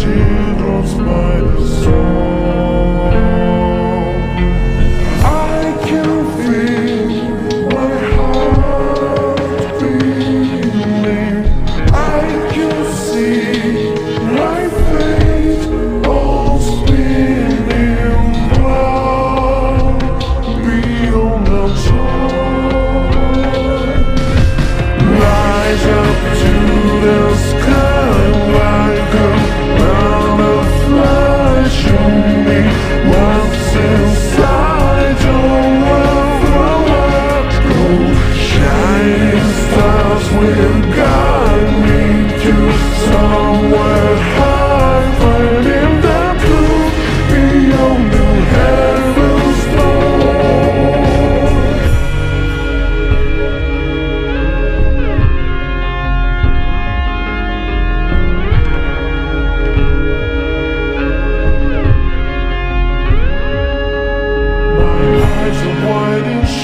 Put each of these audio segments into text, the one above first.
she drops by the soul.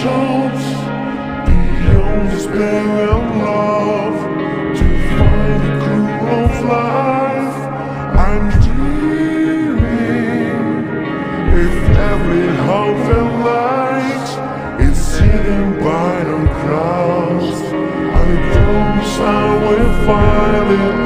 chance beyond despair and love to find the clue of life. I'm dreaming if every hope and light is sitting by the clouds. I promise I will find it.